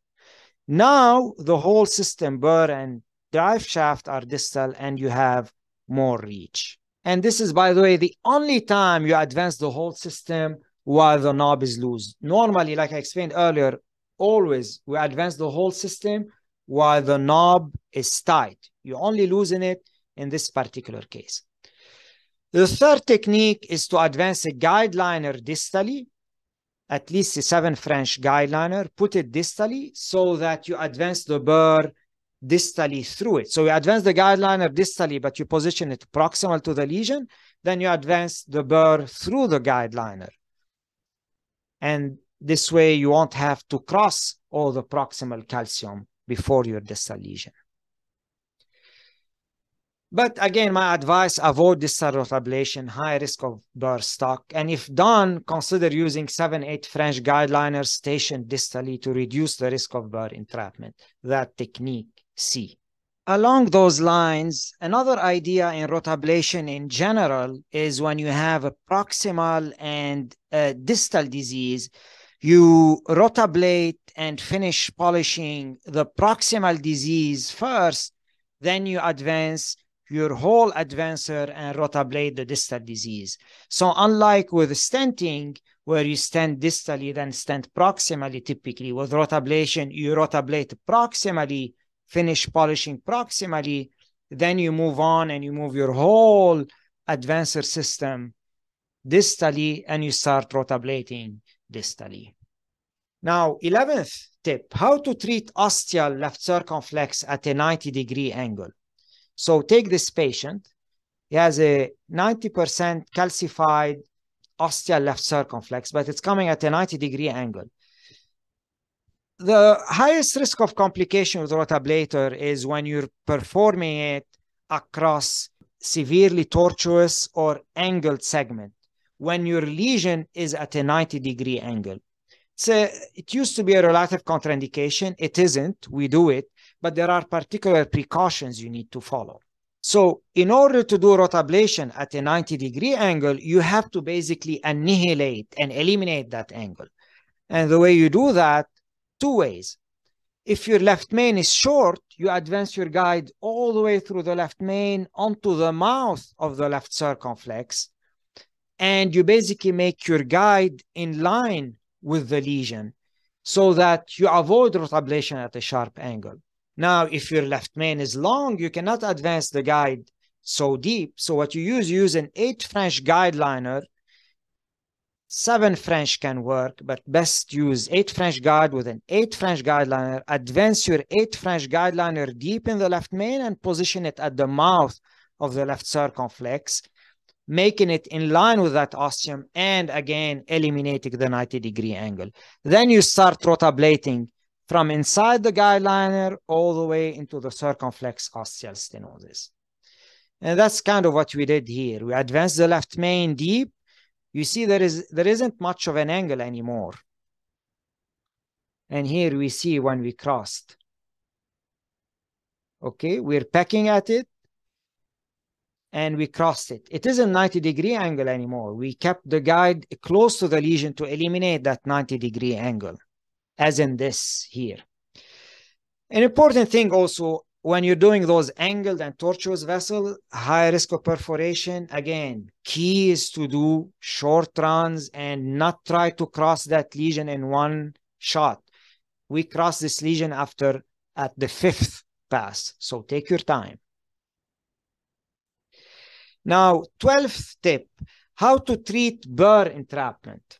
Now the whole system, burr and drive shaft are distal and you have more reach. And this is, by the way, the only time you advance the whole system while the knob is loose. Normally, like I explained earlier, always we advance the whole system while the knob is tight. You only loosen it in this particular case. The third technique is to advance a guide liner distally, at least a seven French guide liner, put it distally so that you advance the burr distally through it. So you advance the guide liner distally, but you position it proximal to the lesion, then you advance the burr through the guide liner. And this way you won't have to cross all the proximal calcium before your distal lesion. But again, my advice, avoid distal rotablation, high risk of burr stock. And if done, consider using 7-8 French guideliners stationed distally to reduce the risk of burr entrapment. That technique C. Along those lines, another idea in rotablation in general is when you have a proximal and a distal disease, you rotablate and finish polishing the proximal disease first, then you advance your whole advancer and rotablate the distal disease. So unlike with stenting, where you stent distally, then stent proximally, typically with rotablation, you rotablate proximally, finish polishing proximally, then you move on and you move your whole advancer system distally and you start rotablating distally. Now, 11th tip, how to treat ostial left circumflex at a 90 degree angle. So take this patient. He has a 90% calcified ostial left circumflex, but it's coming at a 90 degree angle. The highest risk of complication with rotablator is when you're performing it across severely tortuous or angled segment when your lesion is at a 90 degree angle. So it used to be a relative contraindication. It isn't. We do it but there are particular precautions you need to follow. So in order to do rotablation at a 90 degree angle, you have to basically annihilate and eliminate that angle. And the way you do that, two ways. If your left main is short, you advance your guide all the way through the left main onto the mouth of the left circumflex. And you basically make your guide in line with the lesion so that you avoid rotablation at a sharp angle. Now, if your left main is long, you cannot advance the guide so deep. So what you use, you use an 8 French guide liner. 7 French can work, but best use 8 French guide with an 8 French guide liner. Advance your 8 French guide liner deep in the left main and position it at the mouth of the left circumflex, making it in line with that ostium and again eliminating the 90 degree angle. Then you start rotablating from inside the guide liner all the way into the circumflex ostial stenosis. And that's kind of what we did here. We advanced the left main deep. You see there is there isn't much of an angle anymore. And here we see when we crossed. Okay, we're pecking at it and we crossed it. It isn't 90 degree angle anymore. We kept the guide close to the lesion to eliminate that 90 degree angle as in this here. An important thing also, when you're doing those angled and tortuous vessel, high risk of perforation, again, key is to do short runs and not try to cross that lesion in one shot. We cross this lesion after at the fifth pass, so take your time. Now, 12th tip, how to treat burr entrapment.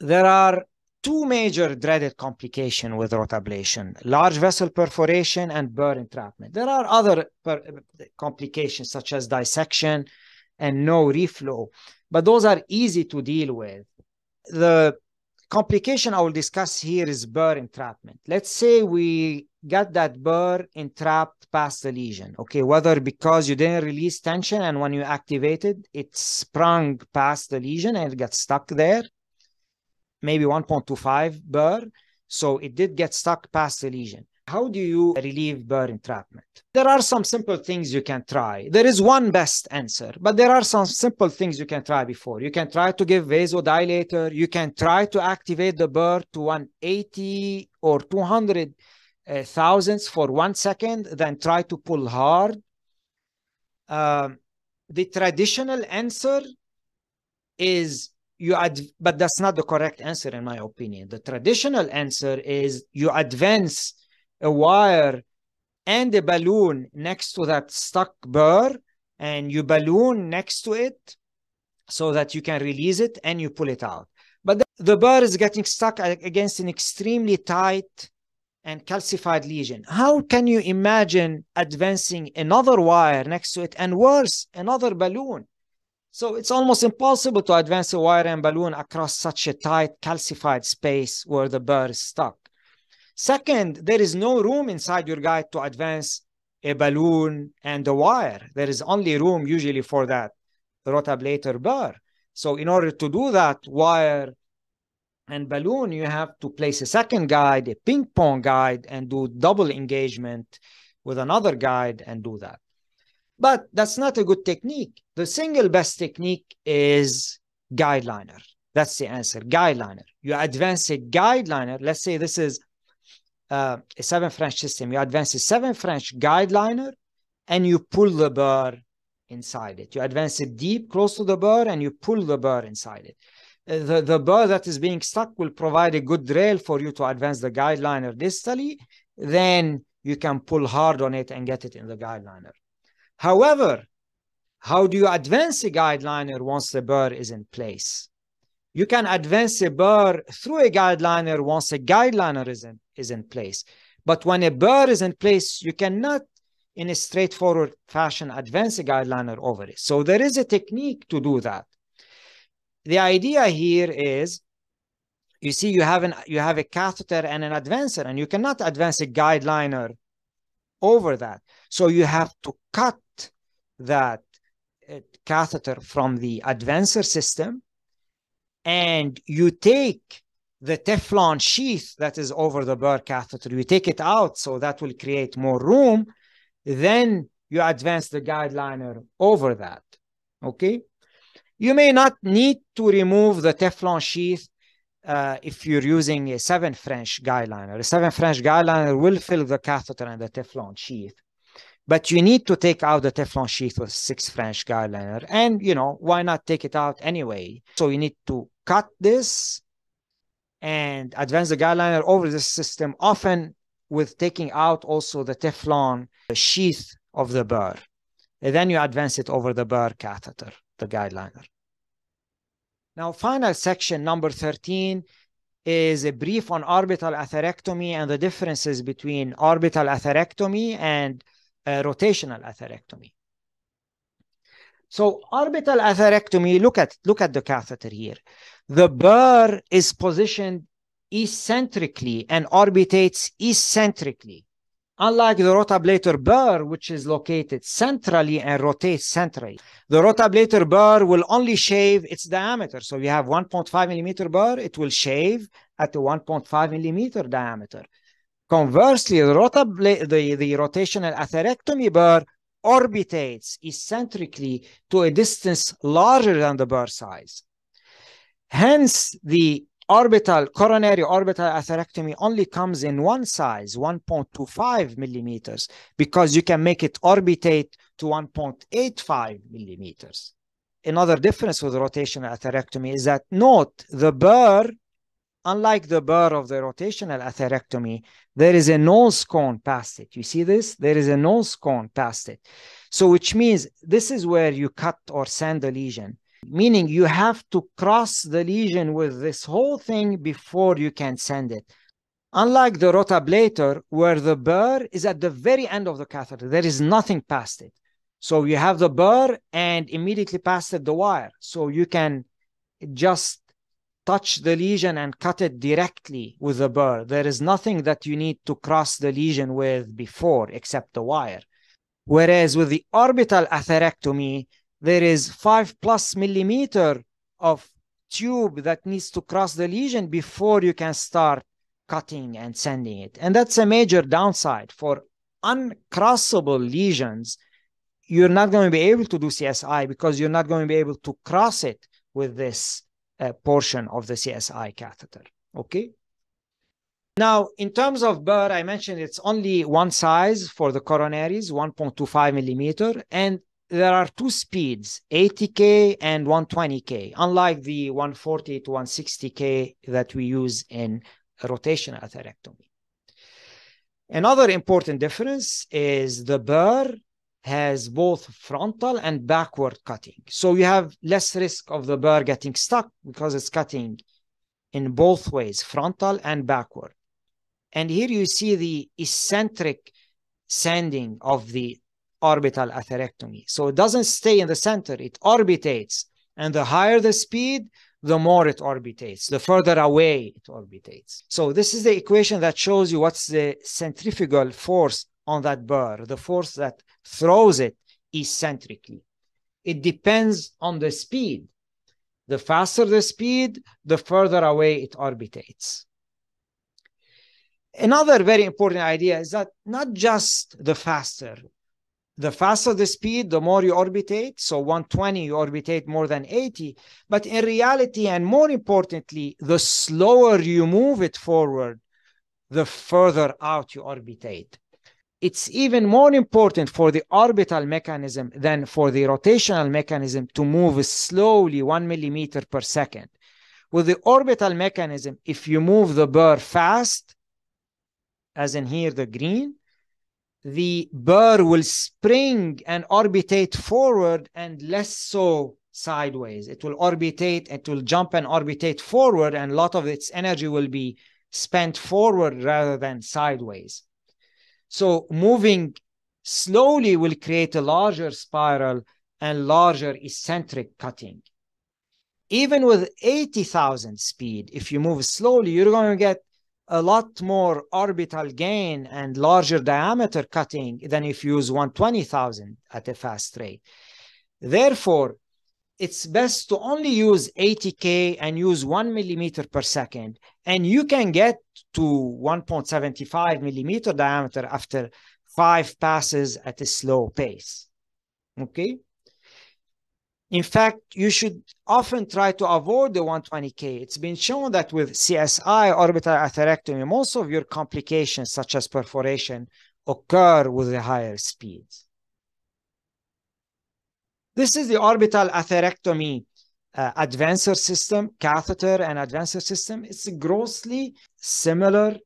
There are two major dreaded complications with rotablation, large vessel perforation and burr entrapment. There are other complications such as dissection and no reflow, but those are easy to deal with. The complication I will discuss here is burr entrapment. Let's say we got that burr entrapped past the lesion, okay, whether because you didn't release tension and when you activated, it sprung past the lesion and it got stuck there, maybe 1.25 burr. So it did get stuck past the lesion. How do you relieve burr entrapment? There are some simple things you can try. There is one best answer, but there are some simple things you can try before. You can try to give vasodilator. You can try to activate the burr to 180 or 200 uh, thousandths for one second, then try to pull hard. Um, the traditional answer is you add, but that's not the correct answer in my opinion. The traditional answer is you advance a wire and a balloon next to that stuck burr and you balloon next to it so that you can release it and you pull it out. But the, the burr is getting stuck against an extremely tight and calcified lesion. How can you imagine advancing another wire next to it and worse, another balloon? So it's almost impossible to advance a wire and balloon across such a tight calcified space where the burr is stuck. Second, there is no room inside your guide to advance a balloon, and a wire. There is only room usually for that rotablator burr. So in order to do that wire and balloon, you have to place a second guide, a ping pong guide, and do double engagement with another guide and do that. But that's not a good technique. The single best technique is guide liner. That's the answer, guide liner. You advance a guide liner. Let's say this is uh, a seven French system. You advance a seven French guide liner and you pull the burr inside it. You advance it deep, close to the burr, and you pull the burr inside it. Uh, the, the burr that is being stuck will provide a good rail for you to advance the guide liner distally. Then you can pull hard on it and get it in the guide liner. However, how do you advance a guide liner once the burr is in place? You can advance a burr through a guide liner once a guide liner is in, is in place. But when a burr is in place, you cannot in a straightforward fashion advance a guide liner over it. So there is a technique to do that. The idea here is you see you have an you have a catheter and an advancer and you cannot advance a guide liner over that. So you have to cut that uh, catheter from the advancer system and you take the Teflon sheath that is over the burr catheter, you take it out so that will create more room then you advance the guide liner over that. Okay. You may not need to remove the Teflon sheath uh, if you're using a 7 French guide liner. A 7 French guide liner will fill the catheter and the Teflon sheath. But you need to take out the Teflon sheath with 6 French guide liner. And, you know, why not take it out anyway? So you need to cut this and advance the guide liner over the system. Often with taking out also the Teflon sheath of the burr. And then you advance it over the burr catheter, the guide liner. Now, final section number 13 is a brief on orbital atherectomy and the differences between orbital atherectomy and uh, rotational atherectomy. So orbital atherectomy, look at, look at the catheter here. The burr is positioned eccentrically and orbitates eccentrically. Unlike the rotablator burr, which is located centrally and rotates centrally. The rotablator burr will only shave its diameter. So you have 1.5 millimeter burr, it will shave at the 1.5 millimeter diameter. Conversely, the, the, the rotational atherectomy burr orbitates eccentrically to a distance larger than the burr size. Hence, the orbital coronary orbital atherectomy only comes in one size 1.25 millimeters because you can make it orbitate to 1.85 millimeters another difference with rotational atherectomy is that note the burr unlike the burr of the rotational atherectomy there is a nose cone past it you see this there is a nose cone past it so which means this is where you cut or sand the lesion meaning you have to cross the lesion with this whole thing before you can send it. Unlike the rotablator, where the burr is at the very end of the catheter, there is nothing past it. So you have the burr and immediately past it the wire. So you can just touch the lesion and cut it directly with the burr. There is nothing that you need to cross the lesion with before except the wire. Whereas with the orbital atherectomy, there is five plus millimeter of tube that needs to cross the lesion before you can start cutting and sending it. And that's a major downside for uncrossable lesions. You're not going to be able to do CSI because you're not going to be able to cross it with this uh, portion of the CSI catheter. Okay. Now, in terms of burr, I mentioned it's only one size for the coronaries, 1.25 millimeter, and there are two speeds 80k and 120k unlike the 140 to 160k that we use in rotational atherectomy another important difference is the burr has both frontal and backward cutting so you have less risk of the burr getting stuck because it's cutting in both ways frontal and backward and here you see the eccentric sending of the orbital atherectomy. So it doesn't stay in the center, it orbitates. And the higher the speed, the more it orbitates, the further away it orbitates. So this is the equation that shows you what's the centrifugal force on that burr, the force that throws it eccentrically. It depends on the speed. The faster the speed, the further away it orbitates. Another very important idea is that not just the faster, the faster the speed, the more you orbitate. So 120, you orbitate more than 80. But in reality, and more importantly, the slower you move it forward, the further out you orbitate. It's even more important for the orbital mechanism than for the rotational mechanism to move slowly one millimeter per second. With the orbital mechanism, if you move the burr fast, as in here, the green, the burr will spring and orbitate forward and less so sideways. It will orbitate, it will jump and orbitate forward, and a lot of its energy will be spent forward rather than sideways. So moving slowly will create a larger spiral and larger eccentric cutting. Even with 80,000 speed, if you move slowly, you're going to get a lot more orbital gain and larger diameter cutting than if you use 120,000 at a fast rate. Therefore, it's best to only use 80K and use one millimeter per second. And you can get to 1.75 millimeter diameter after five passes at a slow pace. Okay. In fact, you should often try to avoid the 120K. It's been shown that with CSI orbital atherectomy, most of your complications, such as perforation, occur with the higher speeds. This is the orbital atherectomy uh, advancer system, catheter and advancer system. It's grossly similar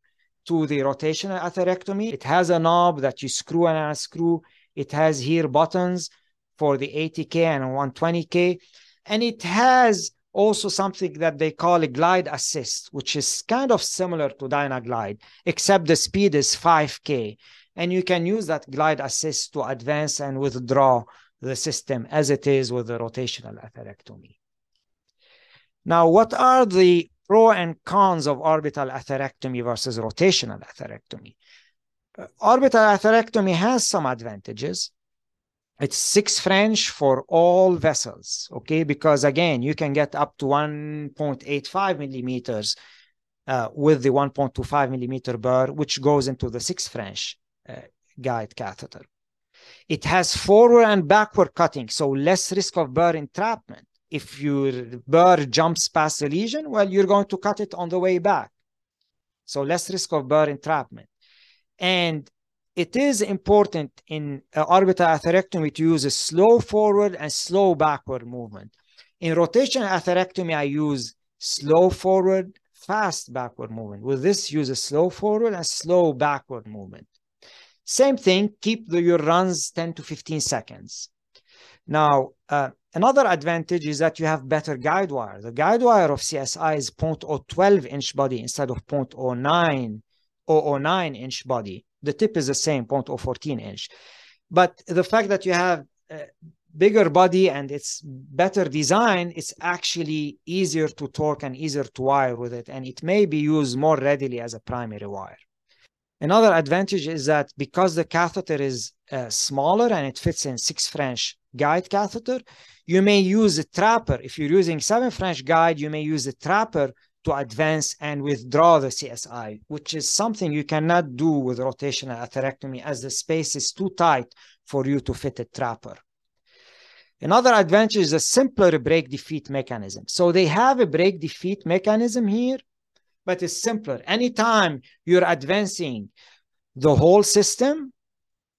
to the rotational atherectomy. It has a knob that you screw and unscrew. It has here buttons for the 80K and 120K. And it has also something that they call a glide assist, which is kind of similar to Dynaglide, except the speed is 5K. And you can use that glide assist to advance and withdraw the system as it is with the rotational atherectomy. Now, what are the pro and cons of orbital atherectomy versus rotational atherectomy? Uh, orbital atherectomy has some advantages. It's six French for all vessels, okay? Because again, you can get up to 1.85 millimeters uh, with the 1.25 millimeter burr, which goes into the six French uh, guide catheter. It has forward and backward cutting, so less risk of burr entrapment. If your burr jumps past the lesion, well, you're going to cut it on the way back. So less risk of burr entrapment. And it is important in uh, orbital atherectomy to use a slow forward and slow backward movement. In rotational atherectomy, I use slow forward, fast backward movement. With this, use a slow forward and slow backward movement. Same thing, keep the, your runs 10 to 15 seconds. Now, uh, another advantage is that you have better guide wire. The guide wire of CSI is 0.012 inch body instead of 0.09 009 inch body the tip is the same 0.014 inch but the fact that you have a bigger body and it's better design it's actually easier to torque and easier to wire with it and it may be used more readily as a primary wire another advantage is that because the catheter is uh, smaller and it fits in six french guide catheter you may use a trapper if you're using seven french guide you may use a trapper to advance and withdraw the CSI, which is something you cannot do with rotational atherectomy as the space is too tight for you to fit a trapper. Another advantage is a simpler brake defeat mechanism. So they have a brake defeat mechanism here, but it's simpler. Anytime you're advancing the whole system,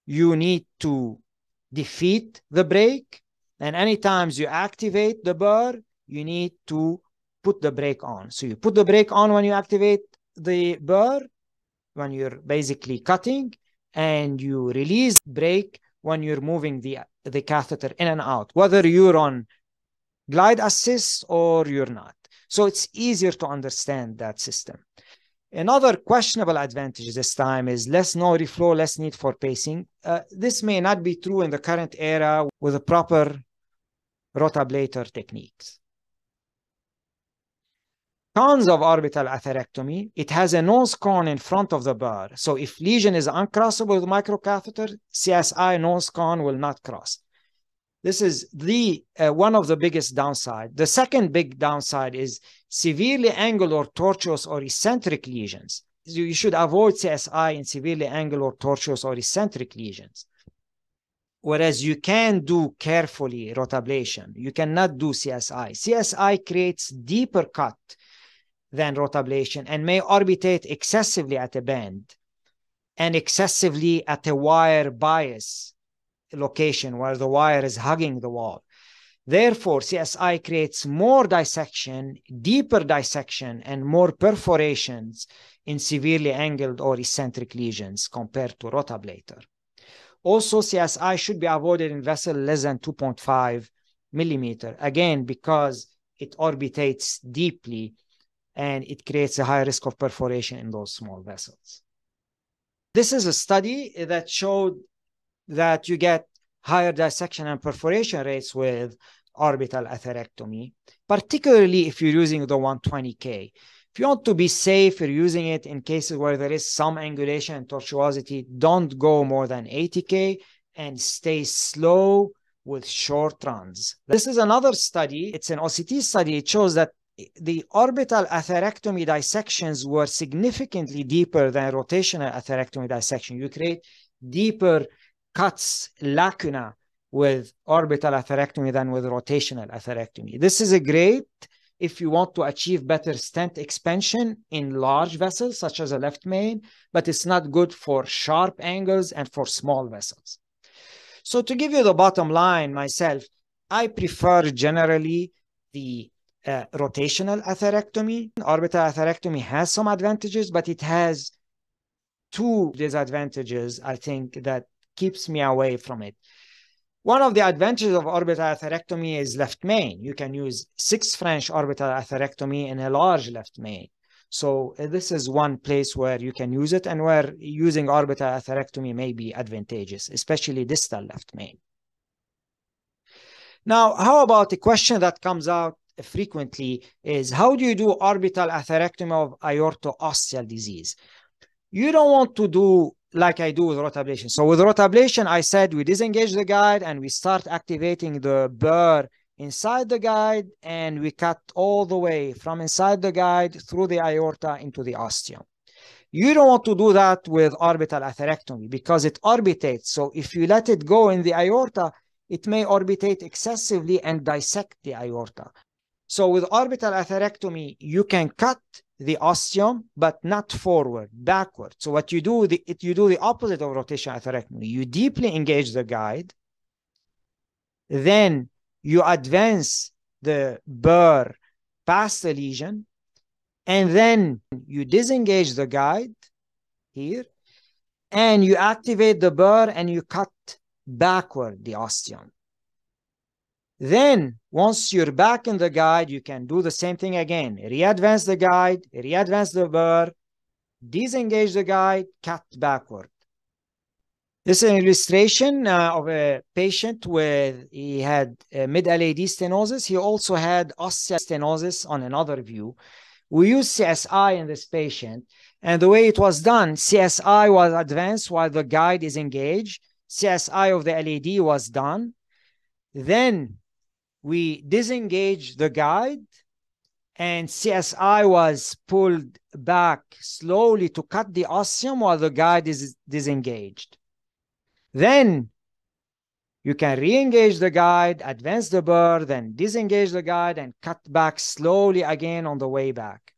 you need to defeat the brake. And anytime you activate the burr, you need to put the brake on. So you put the brake on when you activate the burr, when you're basically cutting, and you release brake when you're moving the, the catheter in and out, whether you're on glide assist or you're not. So it's easier to understand that system. Another questionable advantage this time is less no reflow, less need for pacing. Uh, this may not be true in the current era with the proper rotablator techniques. Cons of orbital atherectomy, it has a nose cone in front of the burr. So if lesion is uncrossable with microcatheter, CSI nose cone will not cross. This is the uh, one of the biggest downside. The second big downside is severely angled or tortuous or eccentric lesions. You should avoid CSI in severely angled or tortuous or eccentric lesions. Whereas you can do carefully rotablation, you cannot do CSI. CSI creates deeper cut than rotablation and may orbitate excessively at a bend and excessively at a wire bias location where the wire is hugging the wall. Therefore, CSI creates more dissection, deeper dissection, and more perforations in severely angled or eccentric lesions compared to rotablator. Also, CSI should be avoided in vessel less than 2.5 millimeter, again, because it orbitates deeply and it creates a high risk of perforation in those small vessels. This is a study that showed that you get higher dissection and perforation rates with orbital atherectomy, particularly if you're using the 120K. If you want to be safe, you're using it in cases where there is some angulation and tortuosity, don't go more than 80K and stay slow with short runs. This is another study. It's an OCT study. It shows that the orbital atherectomy dissections were significantly deeper than rotational atherectomy dissection. You create deeper cuts, lacuna with orbital atherectomy than with rotational atherectomy. This is a great if you want to achieve better stent expansion in large vessels, such as a left main, but it's not good for sharp angles and for small vessels. So to give you the bottom line myself, I prefer generally the uh, rotational atherectomy. Orbital atherectomy has some advantages, but it has two disadvantages, I think, that keeps me away from it. One of the advantages of orbital atherectomy is left main. You can use six French orbital atherectomy in a large left main. So uh, this is one place where you can use it and where using orbital atherectomy may be advantageous, especially distal left main. Now, how about the question that comes out frequently is how do you do orbital atherectomy of aorto-ostial disease? You don't want to do like I do with rotablation. So with rotablation, I said we disengage the guide and we start activating the burr inside the guide and we cut all the way from inside the guide through the aorta into the ostium. You don't want to do that with orbital atherectomy because it orbitates. So if you let it go in the aorta, it may orbitate excessively and dissect the aorta. So with orbital atherectomy, you can cut the ostium, but not forward, backward. So what you do, the, it, you do the opposite of rotation atherectomy. You deeply engage the guide, then you advance the burr past the lesion, and then you disengage the guide here, and you activate the burr and you cut backward the ostium. Then, once you're back in the guide, you can do the same thing again. Re-advance the guide, re-advance the burr, disengage the guide, cut backward. This is an illustration uh, of a patient with, he had mid-LAD stenosis. He also had ostial stenosis on another view. We used CSI in this patient. And the way it was done, CSI was advanced while the guide is engaged. CSI of the LAD was done. Then we disengaged the guide and CSI was pulled back slowly to cut the ostium while the guide is disengaged. Then you can re-engage the guide, advance the burr, then disengage the guide and cut back slowly again on the way back.